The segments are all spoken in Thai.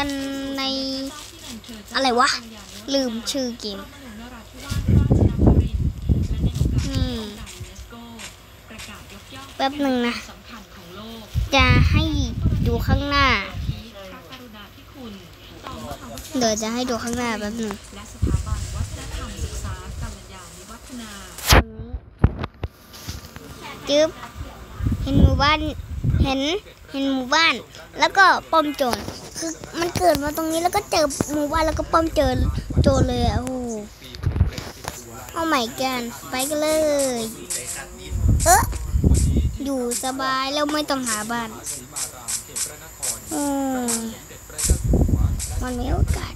กันในอะไรวะ ลืมชื่อเกมนี่แป๊บหนึ่งนะ จะให้ดูข้างหน้า เดี๋ยวจะให้ดูข้างหน้าแป๊บหนึ่งจึ๊บเห็นหมู่บ้าน เห็น เห็นหมู่บ้าน แล้วก็ป้อมโจร คือมันเกิดมาตรงนี้แล้วก็เจอหมู่บ้านแล้วก็ป้อมโจรโจรเลยอะโอ้โหเอาใหม่กันไปกันเลย เอออยู่สบายแล้วไม่ต้องหาบ้านอืมมันมีโอกาส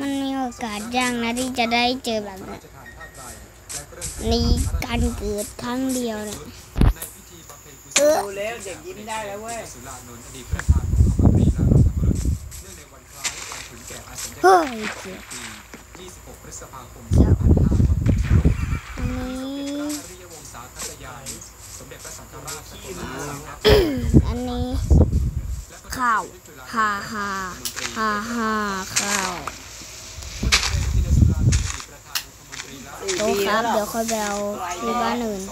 มันมีโอกาสยากนะที่จะได้เจอแบบนี้ในการเกิดครั้งเดียวเนี่ยเออดูแล้วเด็กยิ้มได้แล้วเว้ย เฮ้ยเจ็บอันนี้อันนี้ข้าวฮ่าฮ่าฮ่าฮ่าข้าวโตครับเหรอเดี๋ยวค่อยไปเอาที่บ้านอื่น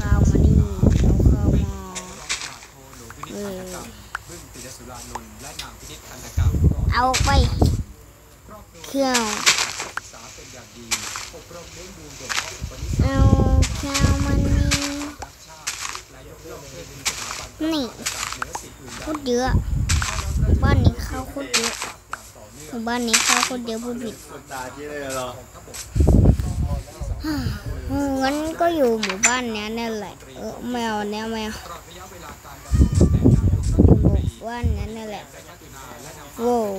ข้าวมานี่เอาข้าวมาเออ เอาไปเครื่องเอาข้าวมานี่นี่โคตรเยอะบ้านนี้ข้าวโคตรเยอะบ้านนี้ข้าวโคตรเยอะพูดผิดตาที่เลยเหรออืมงั้นก็อยู่หมู่บ้านนี้นั่นแหละเออแมวเนี้ยแมวอยู่หมู่บ้านนั้นนั่นแหละ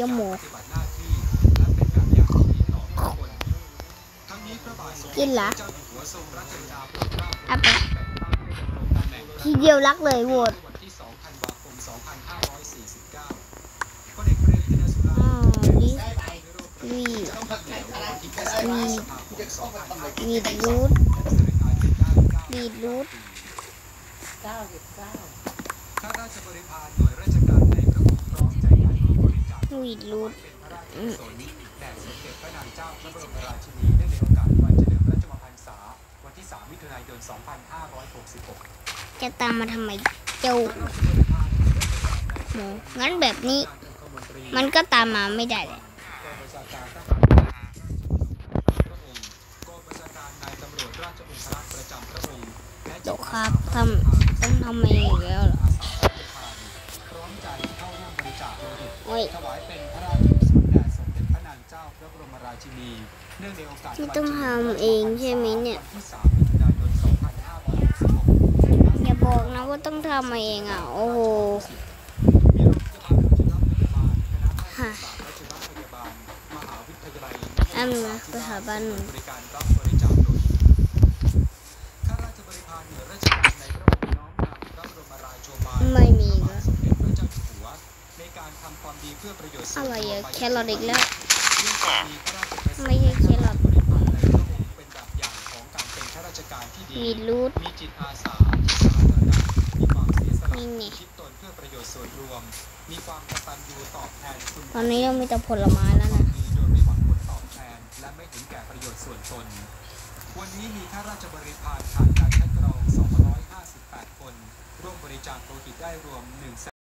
จมูก กินละอัปทีเดียวรักเลยโหวตวีวีวีดรูทวีดรูทเก้าเก้าข้าราชบริพารหน่วยราชการ ทอืมจะตามมาทำไมเจ้าหมูงั้นแบบนี้ มันก็ตามมาไม่ได้เลยเดี๋ยวครับทำต้องทำเองอีกแล้วเหรอ อ้ยถวายเป็นพระราชกุศลแด่สมเด็จพระนางเจ้าพระบรมราชินีเนื่องในโอกาสไม่ต้องทำเองใช่ไหมเนี่ยที่3มิถุนายน2566อย่าบอกนะว่าต้องทำเองอะ โอ้โหมีโรงพยาบาลวชิรพยาบาลคณะฮะศาสตร์วชิรพยาบาลมหาวิทยาลัยอันนะสถาบันบริการรับ อประโยชน์ส่วนอะไรรวอะมไปแครอทอีกแล้วเนื่องจากมีพระราชประสงค์ไม่ใช่แครอทบริพารในพระองค์เป็นแบบอย่างของการเป็นข้าราชการที่ดีวีดรูทมีจิตอาสาที่สาธารณะมีความเสียสละนี่ไงคิดตนเพื่อประโยชน์ส่วนรวมมีความกตัญญูตอบแทนคุณตอนนี้ยังมีแต่ผลไม้แล้วนะดีโดยไม่หวังผลตอบแทนและไม่ถึงแก่ประโยชน์ส่วนตนวันนี้มีข้าราชบริพารผ่านการคัดกรอง 258 คน ร่วมบริจาคโลหิตได้รวม 1